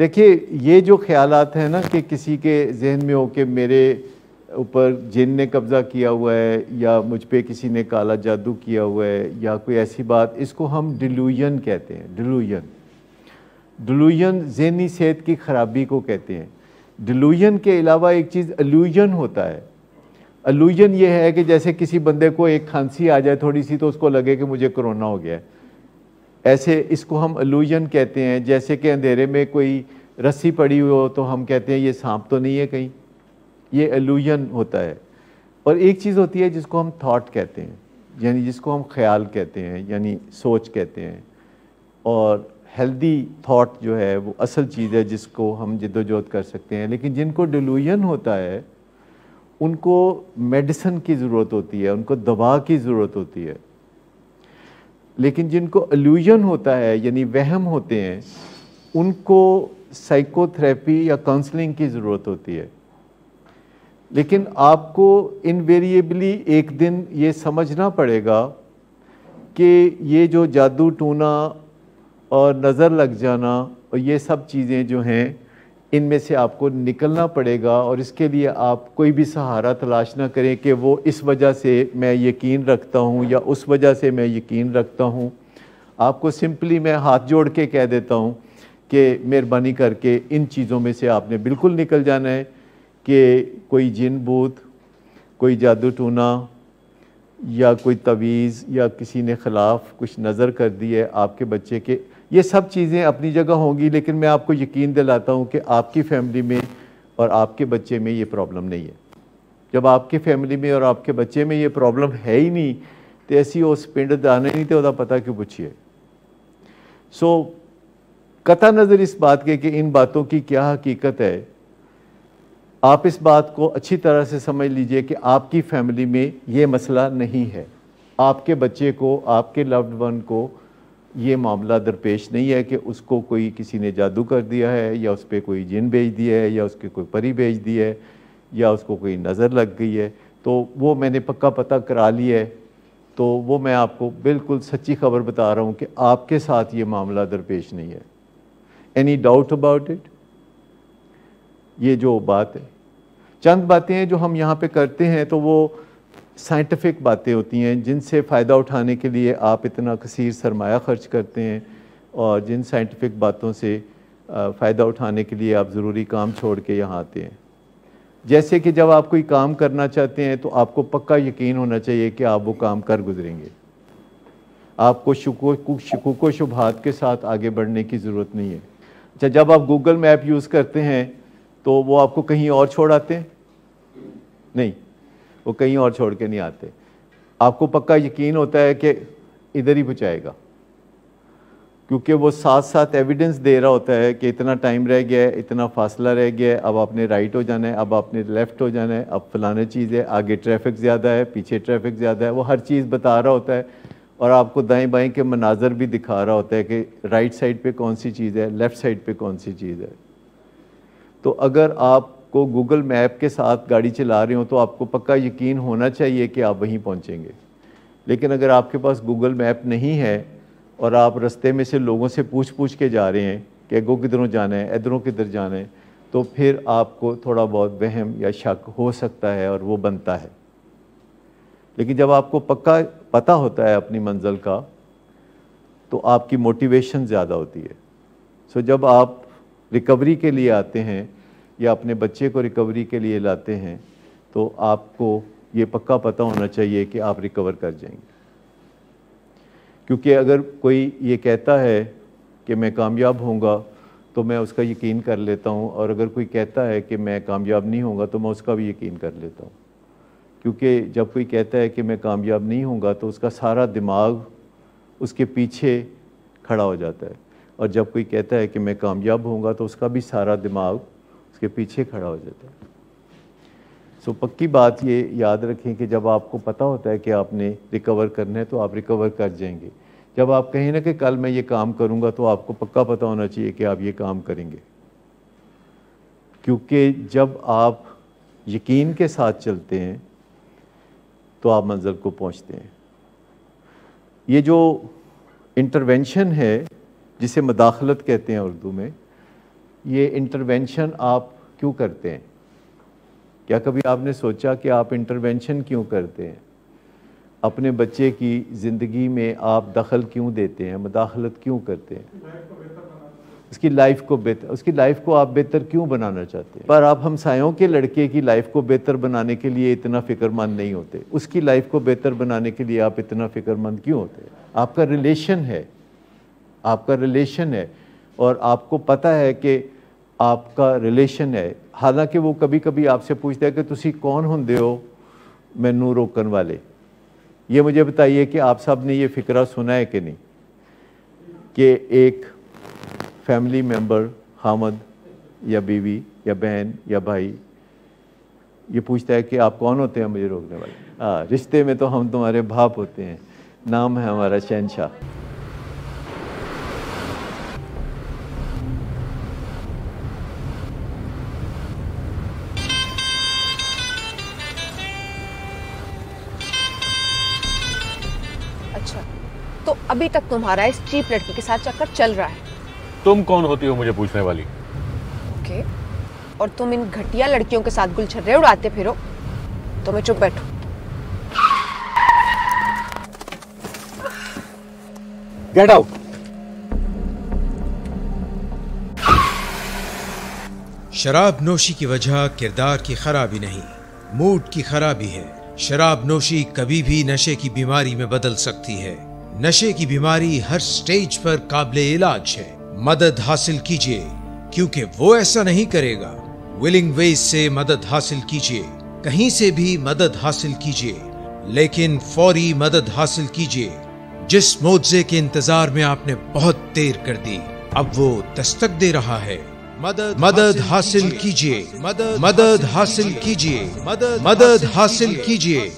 देखिए, ये जो ख्यालात हैं ना कि किसी के जहन में हो कि मेरे ऊपर जिन ने कब्ज़ा किया हुआ है या मुझ पर किसी ने काला जादू किया हुआ है या कोई ऐसी बात, इसको हम डिलूजन कहते हैं डिलूजन डिलूजन जहनी सेहत की ख़राबी को कहते हैं। डिलूजन के अलावा एक चीज़ अलूजन होता है। अलूजन ये है कि जैसे किसी बंदे को एक खांसी आ जाए थोड़ी सी तो उसको लगे कि मुझे कोरोना हो गया है। ऐसे इसको हम अलूजन कहते हैं। जैसे कि अंधेरे में कोई रस्सी पड़ी हुई हो तो हम कहते हैं, ये सांप तो नहीं है कहीं। ये एलूजन होता है। और एक चीज़ होती है जिसको हम थॉट कहते हैं, यानी जिसको हम ख्याल कहते हैं, यानी सोच कहते हैं। और हेल्दी थॉट जो है, वो असल चीज़ है जिसको हम जद्दोजहद कर सकते हैं। लेकिन जिनको डिलूजन होता है, उनको मेडिसन की ज़रूरत होती है, उनको दवा की ज़रूरत होती है। लेकिन जिनको एल्यूजन होता है, यानी वहम होते हैं, उनको साइकोथेरेपी या काउंसलिंग की ज़रूरत होती है। लेकिन आपको इनवेरिएबली एक दिन ये समझना पड़ेगा कि ये जो जादू टूना और नज़र लग जाना और ये सब चीज़ें जो हैं इनमें से आपको निकलना पड़ेगा और इसके लिए आप कोई भी सहारा तलाश ना करें कि वो इस वजह से मैं यकीन रखता हूँ या उस वजह से मैं यकीन रखता हूँ। आपको सिंपली मैं हाथ जोड़ के कह देता हूँ कि मेहरबानी करके इन चीज़ों में से आपने बिल्कुल निकल जाना है कि कोई जिन बूत कोई जादू टूना, या कोई तवीज़, या किसी ने ख़िलाफ़ कुछ नज़र कर दी है आपके बच्चे के ये सब चीज़ें अपनी जगह होंगी, लेकिन मैं आपको यकीन दिलाता हूँ कि आपकी फैमिली में और आपके बच्चे में ये प्रॉब्लम नहीं है। जब आपके फैमिली में और आपके बच्चे में ये प्रॉब्लम है ही नहीं तो ऐसी उस पिंड दाने नहीं तो पता क्यों पूछिए। सो कता नज़र इस बात के कि इन बातों की क्या हकीकत है? आप इस बात को अच्छी तरह से समझ लीजिए कि आपकी फैमिली में ये मसला नहीं है। आपके बच्चे को, आपके लव्ड वन को ये मामला दरपेश नहीं है कि उसको कोई किसी ने जादू कर दिया है, या उस पर कोई जिन भेज दिया है, या उसके कोई परी भेज दी है, या उसको कोई नज़र लग गई है। तो वो मैंने पक्का पता करा लिया है। तो वो मैं आपको बिल्कुल सच्ची खबर बता रहा हूँ कि आपके साथ ये मामला दरपेश नहीं है। एनी डाउट अबाउट इट ये जो बात है। चंद बातें हैं जो हम यहाँ पे करते हैं तो वो साइंटिफिक बातें होती हैं जिनसे फ़ायदा उठाने के लिए आप इतना कसीर सरमाया ख़र्च करते हैं और जिन साइंटिफिक बातों से फ़ायदा उठाने के लिए आप ज़रूरी काम छोड़ के यहाँ आते हैं। जैसे कि जब आप कोई काम करना चाहते हैं तो आपको पक्का यकीन होना चाहिए कि आप वो काम कर गुजरेंगे। आपको शुकू, शकूक शुभात के साथ आगे बढ़ने की ज़रूरत नहीं है। अच्छा जब आप गूगल मैप यूज़ करते हैं तो वो आपको कहीं और छोड़ आते हैं? नहीं। वो कहीं और छोड़ के नहीं आते। आपको पक्का यकीन होता है कि इधर ही पहुँचाएगा। क्योंकि वो साथ साथ एविडेंस दे रहा होता है कि इतना टाइम रह गया है, इतना फासला रह गया है, अब आपने राइट हो जाना है, अब आपने लेफ़्ट हो जाना है, अब फलाने चीज़ है, आगे ट्रैफ़िक ज़्यादा है, पीछे ट्रैफ़िक ज़्यादा है, वो हर चीज़ बता रहा होता है। और आपको दाएँ बाएँ के मनाजर भी दिखा रहा होता है कि राइट साइड पे कौन सी चीज़ है लेफ़्ट साइड पे कौन सी चीज़ है। तो अगर आपको गूगल मैप के साथ गाड़ी चला रहे हो तो आपको पक्का यकीन होना चाहिए कि आप वहीं पहुँचेंगे। लेकिन अगर आपके पास गूगल मैप नहीं है और आप रास्ते में से लोगों से पूछ पूछ के जा रहे हैं कि अगो किधरों जाना है, इधरों किधर जाना है तो फिर आपको थोड़ा बहुत वहम या शक हो सकता है और वो बनता है। लेकिन जब आपको पक्का पता होता है अपनी मंजिल का तो आपकी मोटिवेशन ज़्यादा होती है। सो जब आप रिकवरी के लिए आते हैं या अपने बच्चे को रिकवरी के लिए लाते हैं तो आपको ये पक्का पता होना चाहिए कि आप रिकवर कर जाएँगे। क्योंकि अगर कोई ये कहता है कि मैं कामयाब होऊँगा तो मैं उसका यकीन कर लेता हूँ, और अगर कोई कहता है कि मैं कामयाब नहीं होऊँगा तो मैं उसका भी यकीन कर लेता हूँ। क्योंकि जब कोई कहता है कि मैं कामयाब नहीं होऊँगा तो उसका सारा दिमाग उसके पीछे खड़ा हो जाता है। और जब कोई कहता है कि मैं कामयाब होऊँगा तो उसका भी सारा दिमाग उसके पीछे खड़ा हो जाता है। सो पक्की बात ये याद रखें कि जब आपको पता होता है कि आपने रिकवर करना है तो आप रिकवर कर जाएँगे। जब आप कहें ना कि कल मैं ये काम करूँगा तो आपको पक्का पता होना चाहिए कि आप ये काम करेंगे। क्योंकि जब आप यकीन के साथ चलते हैं तो आप मंजिल को पहुँचते हैं। ये जो इंटरवेंशन है, जिसे मदाखलत कहते हैं उर्दू में ये इंटरवेंशन आप क्यों करते हैं? क्या कभी आपने सोचा कि आप इंटरवेंशन क्यों करते हैं? अपने बच्चे की ज़िंदगी में आप दखल क्यों देते हैं? मदाखलत क्यों करते हैं? उसकी लाइफ को बेहतर, उसकी लाइफ को आप बेहतर क्यों बनाना चाहते हैं? पर आप हमसायों के लड़के की लाइफ को बेहतर बनाने के लिए इतना फ़िक्रमंद नहीं होते। उसकी लाइफ को बेहतर बनाने के लिए आप इतना फ़िक्रमंद क्यों होते आपका रिलेशन है। आपका रिलेशन है। और आपको पता है कि आपका रिलेशन है। हालाँकि वो कभी कभी आपसे पूछता है कि तुसी कौन होंगे हो मैनू रोकन वाले? ये मुझे बताइए कि आप सबने ये फ़िक्रा सुना है कि नहीं? कि एक फैमिली मेंबर हामद या बीवी या बहन या भाई, ये पूछता है कि आप कौन होते हैं मुझे रोकने वाले? हाँ रिश्ते में तो हम तुम्हारे भाप होते हैं। नाम है हमारा शहनशाह। अभी तक तुम्हारा इस चीप लड़की के साथ चक्कर चल रहा है। तुम कौन होती हो मुझे पूछने वाली? ओके। और तुम इन घटिया लड़कियों के साथ गुलछर्रे उड़ाते फिरो। तो मैं चुप बैठू। गेट आउट शराब नोशी की वजह किरदार की खराबी नहीं मूड की खराबी है। शराब नोशी कभी भी नशे की बीमारी में बदल सकती है। नशे की बीमारी हर स्टेज पर काबिल इलाज है। मदद हासिल कीजिए क्योंकि वो ऐसा नहीं करेगा। विलिंग वेज से मदद हासिल कीजिए कहीं से भी मदद हासिल कीजिए लेकिन फौरी मदद हासिल कीजिए। जिस मुआवजे के इंतज़ार में आपने बहुत देर कर दी अब वो दस्तक दे रहा है। मदद मदद हासिल कीजिए। मदद मदद हासिल कीजिए। मदद मदद हासिल कीजिए।